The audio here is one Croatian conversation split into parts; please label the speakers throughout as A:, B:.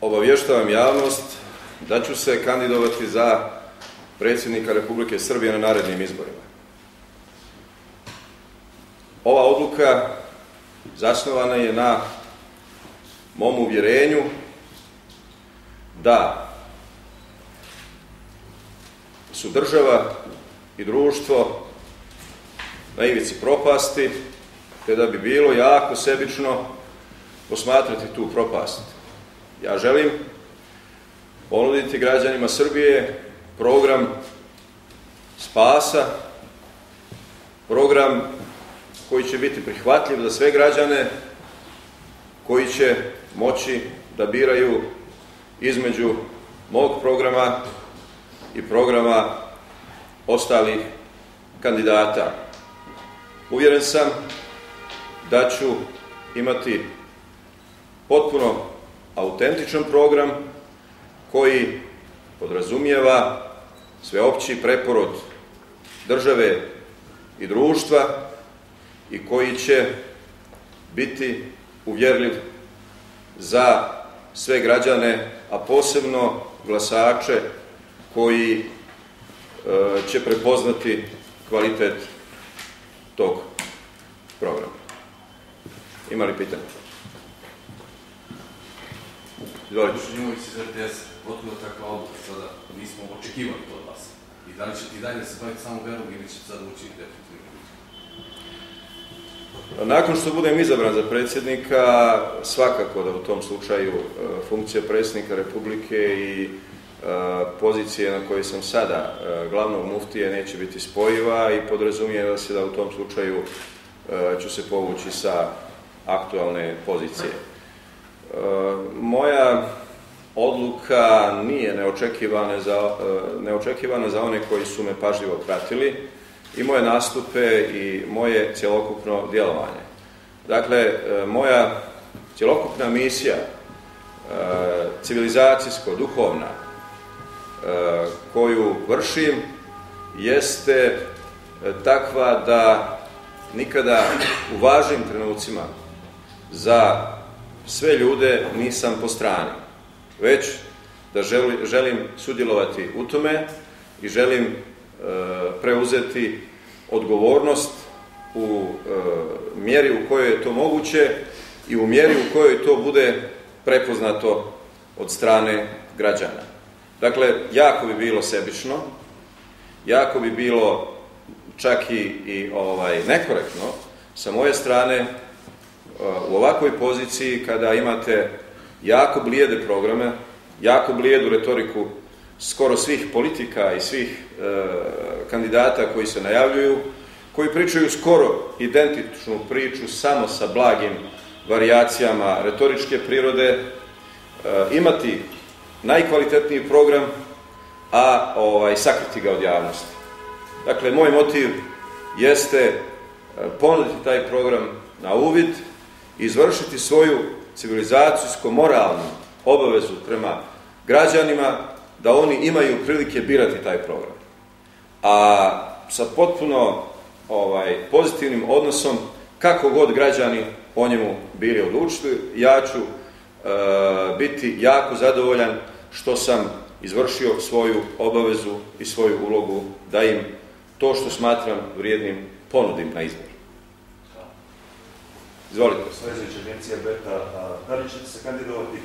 A: obavještavam javnost da ću se kandidovati za predsjednika Republike Srbije na narednim izborima. Ova odluka zasnovana je na mom uvjerenju da su država i društvo na ivici propasti, te da bi bilo jako sebično posmatrati tu propast. Ja želim ponuditi građanima Srbije program spasa, program koji će biti prihvatljiv za sve građane, koji će moći da biraju između mog programa i programa ostalih kandidata. Uvjeren sam da ću imati potpuno autentičan program koji podrazumijeva sveopći preporod države i društva i koji će biti uvjerljiv za sve građane, a posebno glasače koji e, će prepoznati kvalitet tog programa. Ima li pitanje?
B: Izvolite. Živimović iz RTS, otkuda takva odluka sada, nismo očekivali to od vas. I da li ćete i dalje se baviti samo verom ili ćete sad ući definitivno?
A: Nakon što budem izabran za predsjednika, svakako da u tom slučaju e, funkcija predsjednika Republike i e, pozicije na kojoj sam sada e, glavnog muftije neće biti spojiva i podrazumijeva se da u tom slučaju ću se povući sa aktualne pozicije. Moja odluka nije neočekivana za, neočekivana za one koji su me pažljivo pratili i moje nastupe i moje cjelokupno djelovanje. Dakle, e, moja cjelokupna misija, e, civilizacijsko, duhovna, e, koju vršim, jeste takva da nikada u važnim trenucima za sve ljude nisam po strani, već da želim sudjelovati u tome i želim preuzeti odgovornost u e, mjeri u kojoj je to moguće i u mjeri u kojoj to bude prepoznato od strane građana. Dakle, jako bi bilo sebično, jako bi bilo čak i, i ovaj, nekorektno sa moje strane e, u ovakvoj poziciji kada imate jako blijede programe, jako blijedu retoriku skoro svih politika i svih e, kandidata koji se najavljuju, koji pričaju skoro identičnu priču samo sa blagim varijacijama retoričke prirode, e, imati najkvalitetniji program, a ovaj, sakriti ga od javnosti. Dakle, moj motiv jeste e, ponuditi taj program na uvid, izvršiti svoju civilizacijsko-moralnu obavezu prema građanima, da oni imaju prilike birati taj program. A sa potpuno ovaj, pozitivnim odnosom, kako god građani o njemu bili odlučili, ja ću e, biti jako zadovoljan što sam izvršio svoju obavezu i svoju ulogu da im to što smatram vrijednim ponudim na izbor. Izvolite.
C: Sljedeća agencija Beta, da li ćete se kandidovati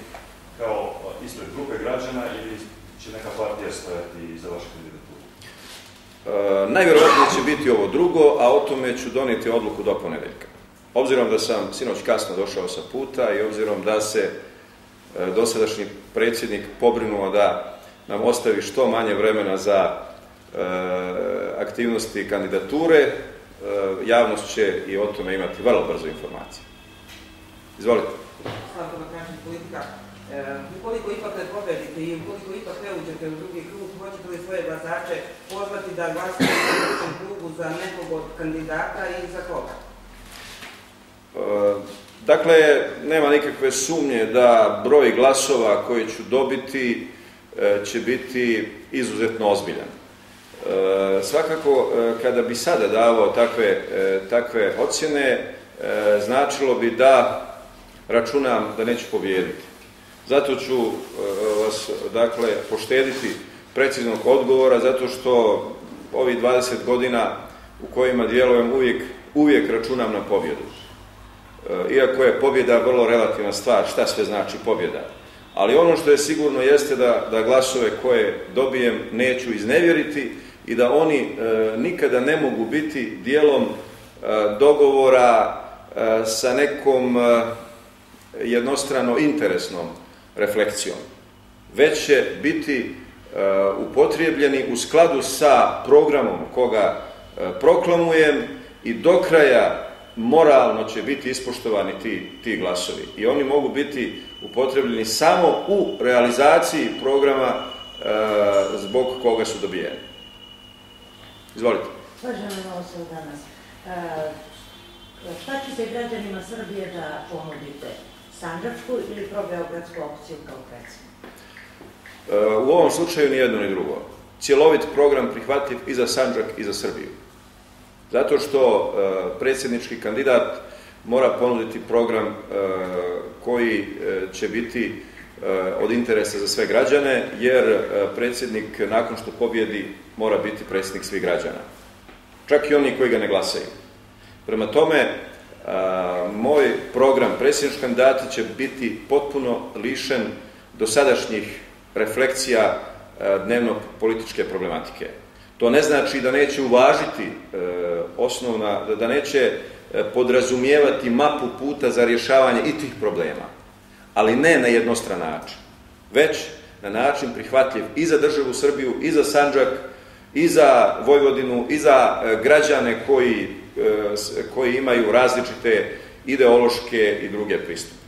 C: kao ispred grupe građana ili će neka partija stojati za vašu kandidaturu?
A: E, najvjerojatnije će biti ovo drugo, a o tome ću donijeti odluku do ponedeljka. Obzirom da sam sinoć kasno došao sa puta i obzirom da se e, dosadašnji predsjednik pobrinuo da nam ostavi što manje vremena za e, aktivnosti kandidature, javnost će i o tome imati vrlo brzo informacije. Izvolite.
D: politika E, ukoliko ipak ne pobedite i ukoliko ipak ne uđete u drugi krug, hoćete li svoje glasače pozvati da glasaju u krugu za nekog od kandidata i za koga?
A: E, dakle, nema nikakve sumnje da broj glasova koje ću dobiti e, će biti izuzetno ozbiljan. Svakako, kada bi sada davao takve, takve ocjene, značilo bi da računam da neću pobijediti. Zato ću e, vas, dakle, poštediti preciznog odgovora, zato što ovih 20 godina u kojima djelujem uvijek, uvijek računam na pobjedu. E, iako je pobjeda vrlo relativna stvar, šta sve znači pobjeda. Ali ono što je sigurno jeste da, da glasove koje dobijem neću iznevjeriti i da oni e, nikada ne mogu biti dijelom dogovora sa nekom jednostrano interesnom refleksijom, već će biti uh, upotrijebljeni u skladu sa programom koga uh, proklamujem i do kraja moralno će biti ispoštovani ti, ti glasovi. I oni mogu biti upotrebljeni samo u realizaciji programa zbog koga su dobijeni. Izvolite.
E: Uvažena Novosav danas, šta ćete građanima Srbije da ponudite? Sanđačku ili probeogradsku opciju kao predsjednik?
A: E, u ovom slučaju ni jedno ni drugo. Cjelovit program prihvatljiv i za Sanđak i za Srbiju. Zato što e, predsjednički kandidat mora ponuditi program e, koji će biti od interesa za sve građane, jer predsjednik nakon što pobjedi mora biti predsjednik svih građana. Čak i oni koji ga ne glasaju. Prema tome, moj program predsjedničkog kandidata će biti potpuno lišen dosadašnjih refleksija dnevno političke problematike. To ne znači da neće uvažiti osnovna, da neće podrazumijevati mapu puta za rješavanje i tih problema, ali ne na jednostran način, već na način prihvatljiv i za državu Srbiju, i za Sanđak, i za Vojvodinu, i za e, građane koji, koji imaju različite ideološke i druge pristupe.